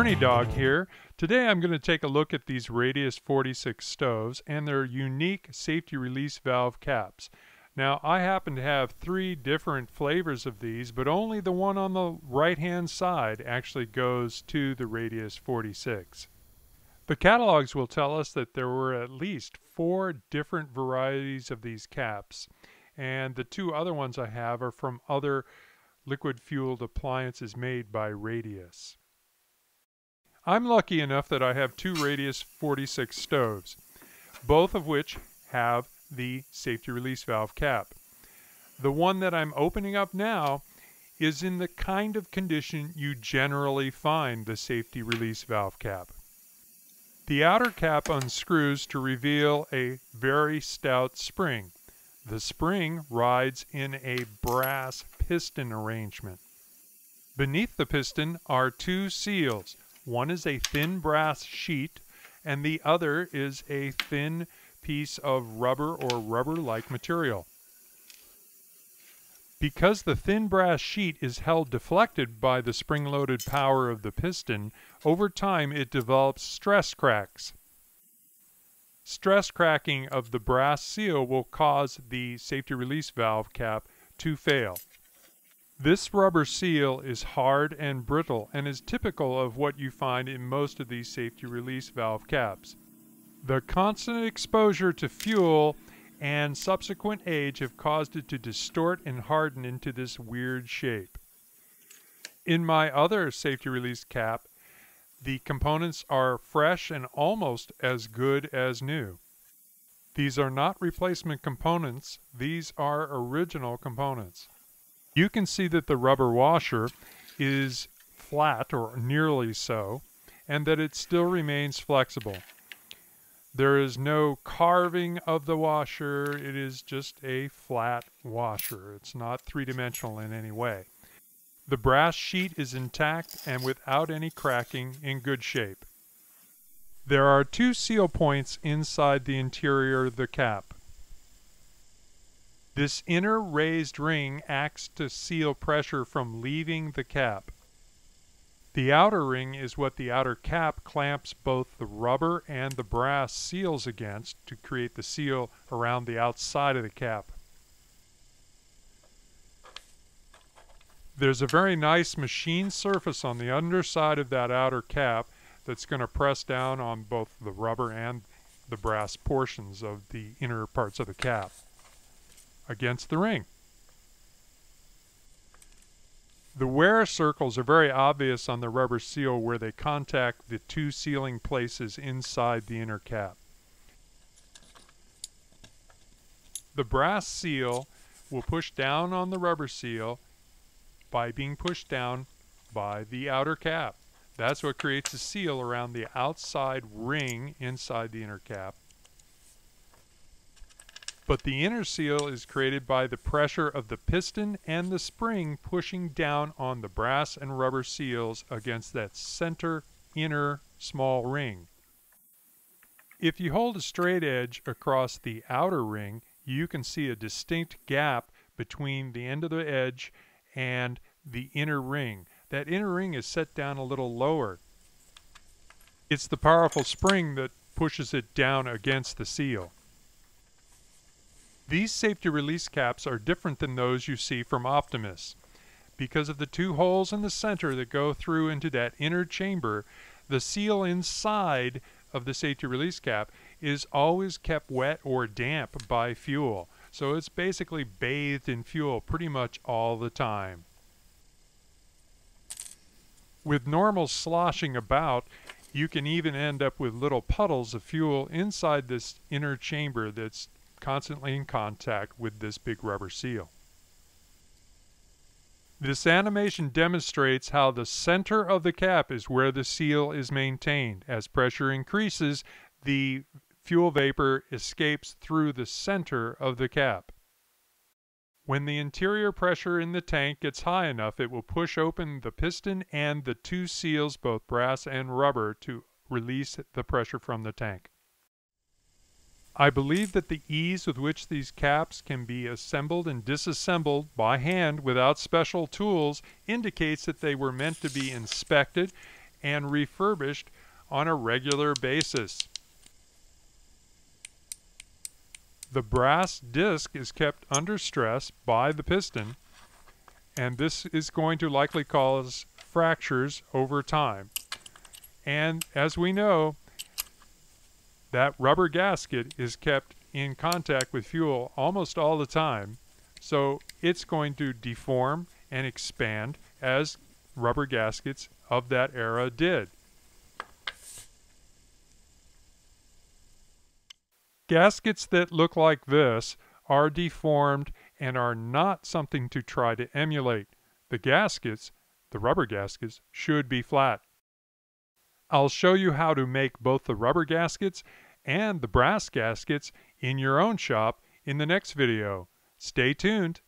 BernieDawg here. Today I'm going to take a look at these Radius 46 stoves and their unique safety release valve caps. Now I happen to have three different flavors of these, but only the one on the right hand side actually goes to the Radius 46. The catalogs will tell us that there were at least four different varieties of these caps, and the two other ones I have are from other liquid fueled appliances made by Radius. I'm lucky enough that I have two Radius 46 stoves, both of which have the safety release valve cap. The one that I'm opening up now is in the kind of condition you generally find the safety release valve cap. The outer cap unscrews to reveal a very stout spring. The spring rides in a brass piston arrangement. Beneath the piston are two seals, one is a thin brass sheet, and the other is a thin piece of rubber or rubber-like material. Because the thin brass sheet is held deflected by the spring-loaded power of the piston, over time it develops stress cracks. Stress cracking of the brass seal will cause the safety release valve cap to fail. This rubber seal is hard and brittle and is typical of what you find in most of these safety release valve caps. The constant exposure to fuel and subsequent age have caused it to distort and harden into this weird shape. In my other safety release cap, the components are fresh and almost as good as new. These are not replacement components, these are original components you can see that the rubber washer is flat or nearly so and that it still remains flexible. There is no carving of the washer, it is just a flat washer. It's not three-dimensional in any way. The brass sheet is intact and without any cracking in good shape. There are two seal points inside the interior of the cap. This inner raised ring acts to seal pressure from leaving the cap. The outer ring is what the outer cap clamps both the rubber and the brass seals against to create the seal around the outside of the cap. There's a very nice machine surface on the underside of that outer cap that's going to press down on both the rubber and the brass portions of the inner parts of the cap against the ring. The wear circles are very obvious on the rubber seal where they contact the two sealing places inside the inner cap. The brass seal will push down on the rubber seal by being pushed down by the outer cap. That's what creates a seal around the outside ring inside the inner cap but the inner seal is created by the pressure of the piston and the spring pushing down on the brass and rubber seals against that center inner small ring. If you hold a straight edge across the outer ring, you can see a distinct gap between the end of the edge and the inner ring. That inner ring is set down a little lower. It's the powerful spring that pushes it down against the seal. These safety release caps are different than those you see from Optimus. Because of the two holes in the center that go through into that inner chamber, the seal inside of the safety release cap is always kept wet or damp by fuel. So it's basically bathed in fuel pretty much all the time. With normal sloshing about, you can even end up with little puddles of fuel inside this inner chamber that's constantly in contact with this big rubber seal. This animation demonstrates how the center of the cap is where the seal is maintained. As pressure increases, the fuel vapor escapes through the center of the cap. When the interior pressure in the tank gets high enough, it will push open the piston and the two seals, both brass and rubber, to release the pressure from the tank. I believe that the ease with which these caps can be assembled and disassembled by hand without special tools indicates that they were meant to be inspected and refurbished on a regular basis. The brass disc is kept under stress by the piston, and this is going to likely cause fractures over time. And as we know, that rubber gasket is kept in contact with fuel almost all the time, so it's going to deform and expand as rubber gaskets of that era did. Gaskets that look like this are deformed and are not something to try to emulate. The gaskets, the rubber gaskets, should be flat. I'll show you how to make both the rubber gaskets and the brass gaskets in your own shop in the next video. Stay tuned.